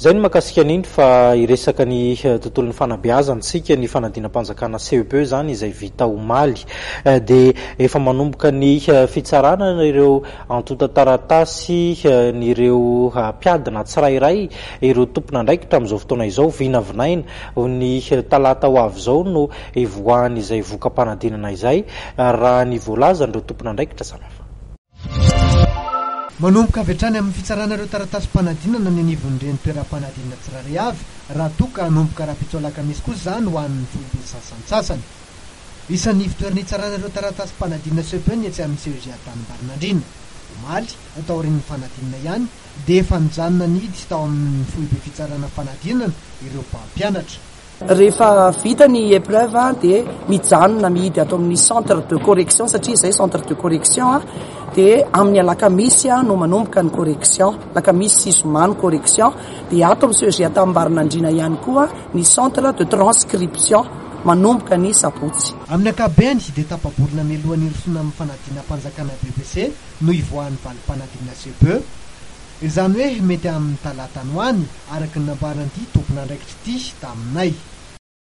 Zay ny makasika an'iny fa hiresaka ny tontolon'ny fanabeazan tsika ny fanadinam-panjakana CEP zany izay vita omaly de efa manomboka ny fitsarana ireo antontan-taratasy n'ireo mpiadina tsirairay ireo tompon'andraikitra amin'izao fotoana izao vinavinaina ho ny talata ho avy zao no hivoahan'izay voka-panadinana izay raha ny voalazan'ireo tompon'andraikitra samy hafa. Manomboka avy hatrany amin'ny fitsarana ireo taratasim-panadinana ny anivon'ireny toeram-panadinana tsirairay avy raha toa ka hanomboka ara-pito alakamisy kosa izany ho an'ny foibe sasantsasany. Isan'ny ivotoerana hitsarana ireo taratasim-panadinana CEP ny etsy amin'ny CEG Antanibarinandriana. Omaly, taorian'ny fanadinana ihany, dia efa nijanona nihidy tao amin'ny foibe fitsarana fanadinana ireo mpampianatra. Rehefa vita ny épreuve dia mijanona mihidy ato amin'ny centre de correction satria izay centre de correction dia amin'ny alakamisy no manomboka ny correction, alakamisy sy zoma ny correction, dia ato amin'ny CEG Antanimbarinandriana ihany koa ny centre de transcription manomboka ny sabotsy. Amin'ny ankabehany dia tapa-bolana mialohan'ny hirosoana amin'ny fanadinam-panjakana BEPC no hivoahan'ny valim-panadinana CEPE. Izany hoe mety amin'ny talata any ho any, araka ny nambaran'ity tompon'andraikitra ity taminay.